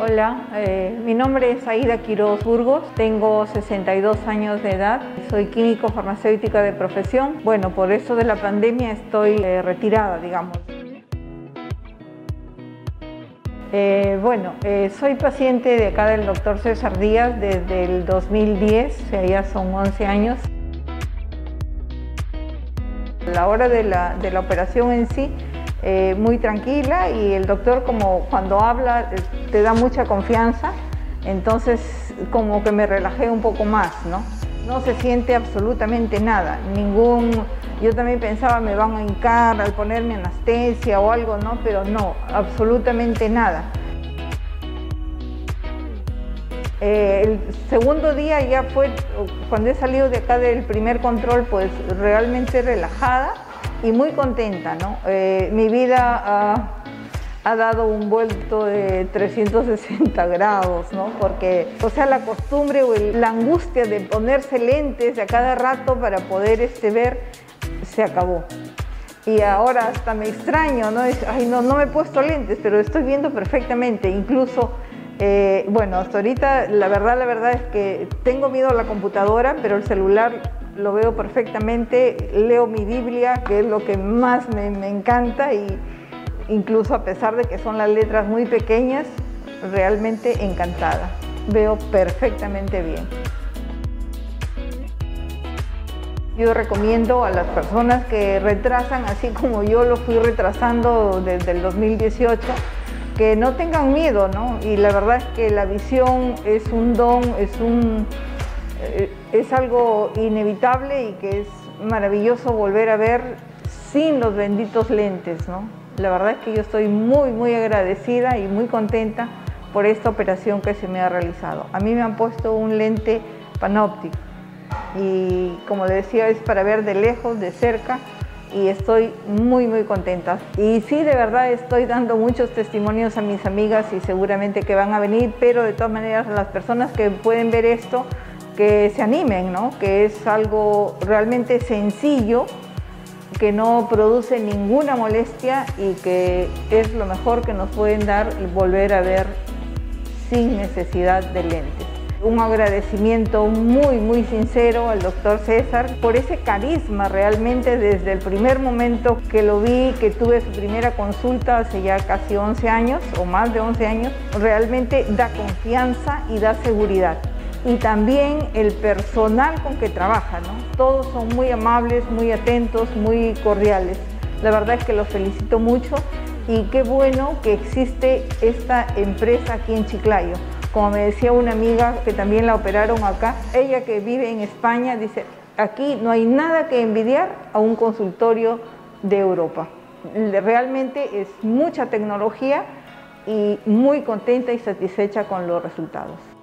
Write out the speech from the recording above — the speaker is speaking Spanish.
Hola, eh, mi nombre es Aida Quiroz Burgos, tengo 62 años de edad, soy químico farmacéutica de profesión. Bueno, por eso de la pandemia estoy eh, retirada, digamos. Eh, bueno, soy paciente de acá del doctor César Díaz desde el 2010, o sea, ya son 11 años. La hora de la operación en sí eh, muy tranquila y el doctor como cuando habla eh, te da mucha confianza, entonces como que me relajé un poco más, ¿no? No se siente absolutamente nada, ningún... Yo también pensaba me van a hincar al ponerme anestesia o algo, ¿no? Pero no, absolutamente nada. Eh, el segundo día ya fue, cuando he salido de acá del primer control, pues realmente relajada y muy contenta, ¿no? Eh, mi vida ha, dado un vuelto de 360 grados, ¿no? Porque, o sea, la costumbre o la angustia de ponerse lentes a cada rato para poder este, ver se acabó. Y ahora hasta me extraño, ¿no? ay, no, no me he puesto lentes, pero estoy viendo perfectamente, incluso... Eh, bueno, hasta ahorita la verdad, la verdad es que tengo miedo a la computadora, pero el celular lo veo perfectamente, leo mi Biblia, que es lo que más me, encanta y incluso a pesar de que son las letras muy pequeñas, realmente encantada. Veo perfectamente bien. Yo recomiendo a las personas que retrasan, así como yo lo fui retrasando desde el 2018, que no tengan miedo, ¿no? Y la verdad es que la visión es un don, es un, es algo inevitable y que es maravilloso volver a ver sin los benditos lentes, ¿no? La verdad es que yo estoy muy, muy agradecida y muy contenta por esta operación que se me ha realizado. A mí me han puesto un lente panóptico y como decía es para ver de lejos, de cerca y estoy muy muy contenta. Y sí, de verdad estoy dando muchos testimonios a mis amigas y seguramente que van a venir, pero de todas maneras las personas que pueden ver esto, que se animen, ¿no? que es algo realmente sencillo, que no produce ninguna molestia y que es lo mejor que nos pueden dar y volver a ver sin necesidad de lentes. Un agradecimiento muy, muy sincero al doctor César por ese carisma realmente desde el primer momento que lo vi, que tuve su primera consulta hace ya casi 11 años o más de 11 años, realmente da confianza y da seguridad y también el personal con que trabaja. Todos son muy amables, muy atentos, muy cordiales. La verdad es que los felicito mucho y qué bueno que existe esta empresa aquí en Chiclayo. Como me decía una amiga que también la operaron acá, ella que vive en España dice, aquí no hay nada que envidiar a un consultorio de Europa. Realmente es mucha tecnología y muy contenta y satisfecha con los resultados.